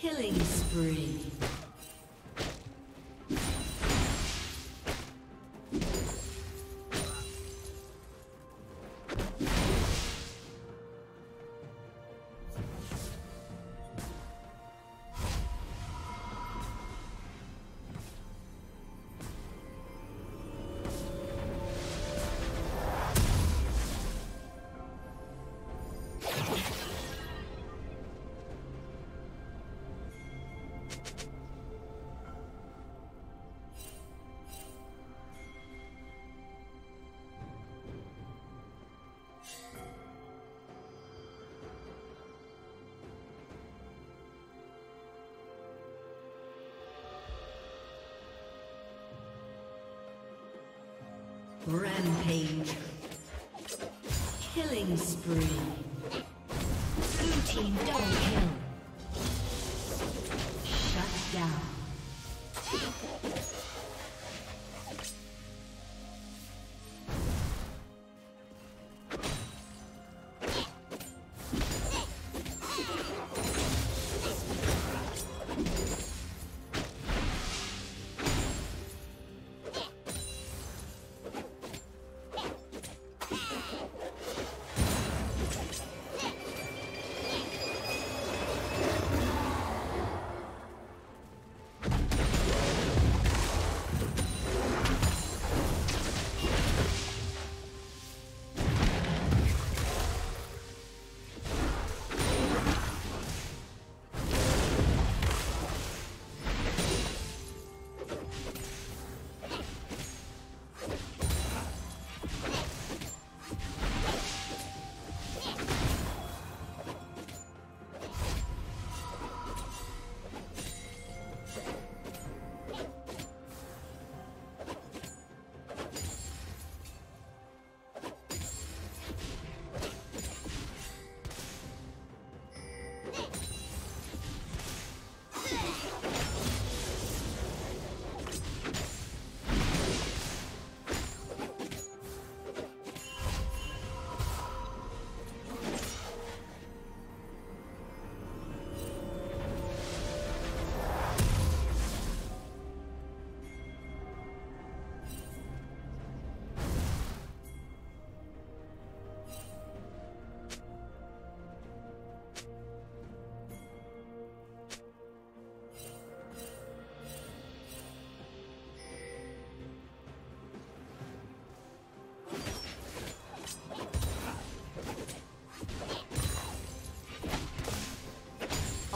Killing spree. Rampage. Killing spree. Blue team double kill.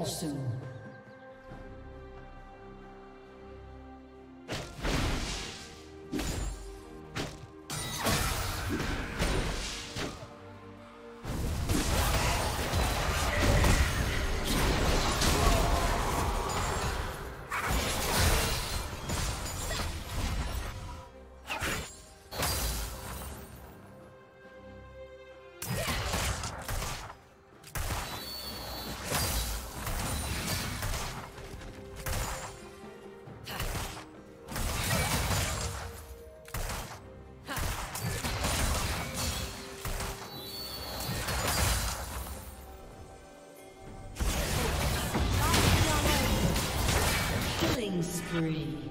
Will Killing spree.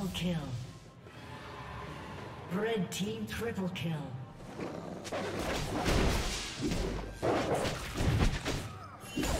Double kill. Red team triple kill. Red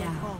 然后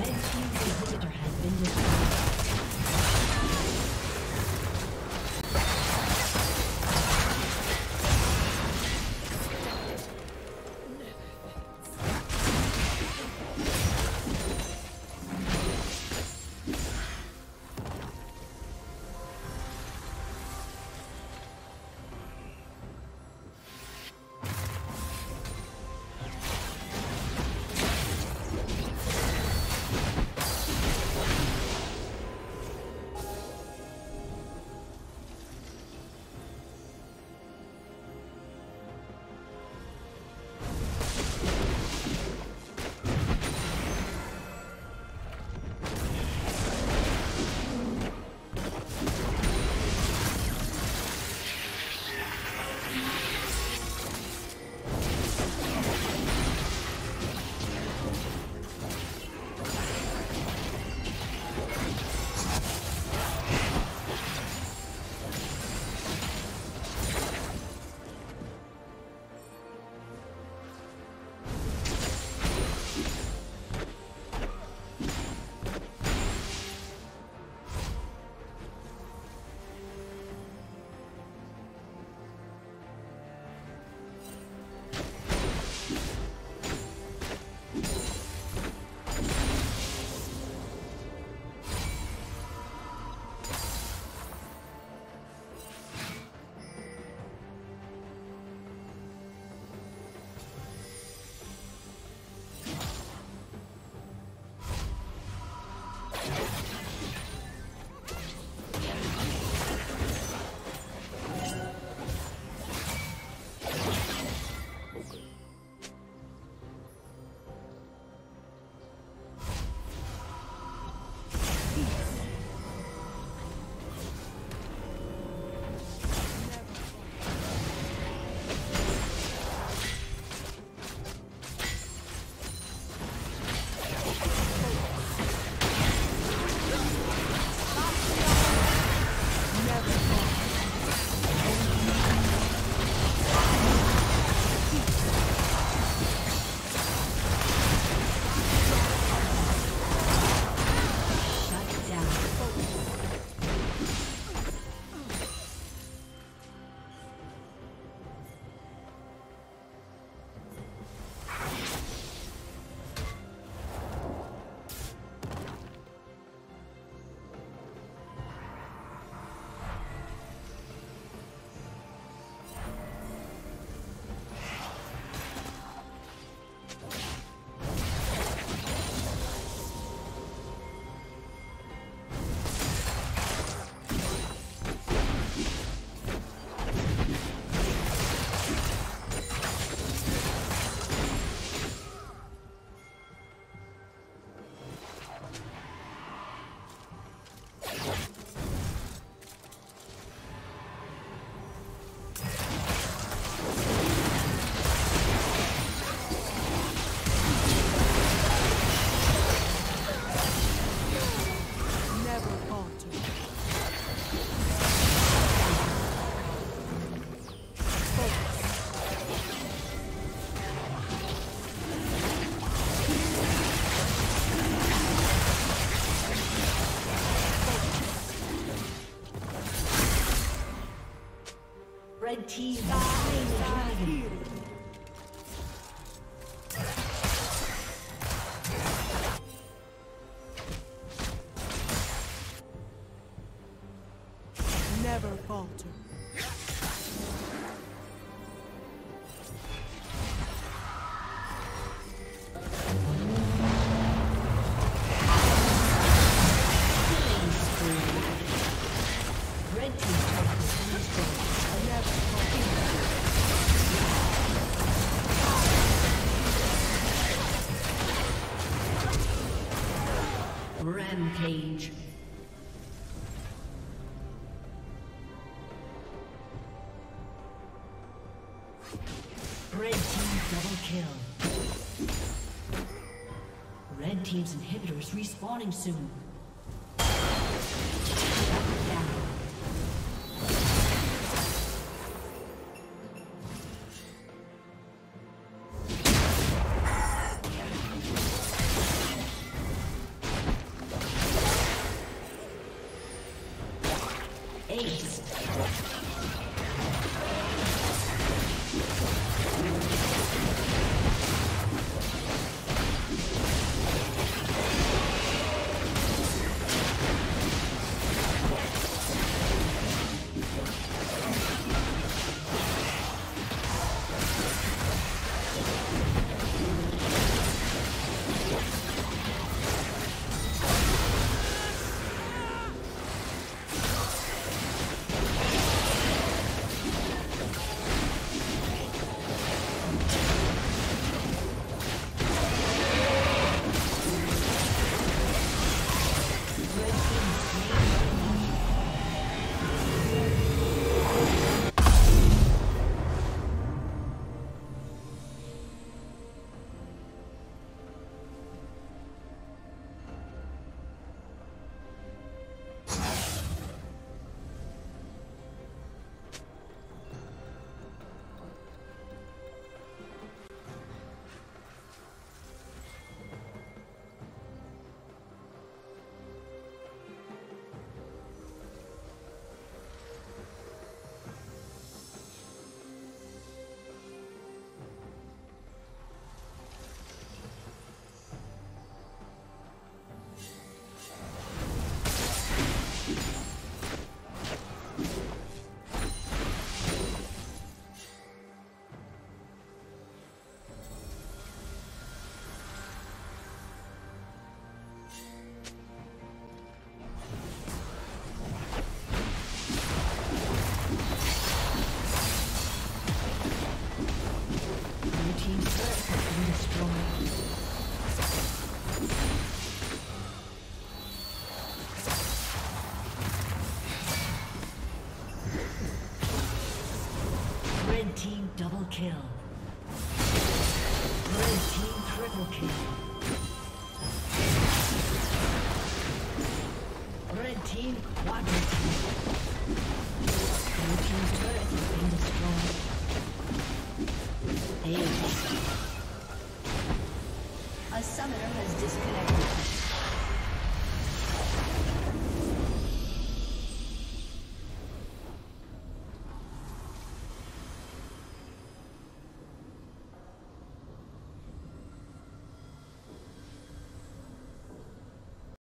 Red team's inhibitor. Dragon. Team's respawning soon. Shut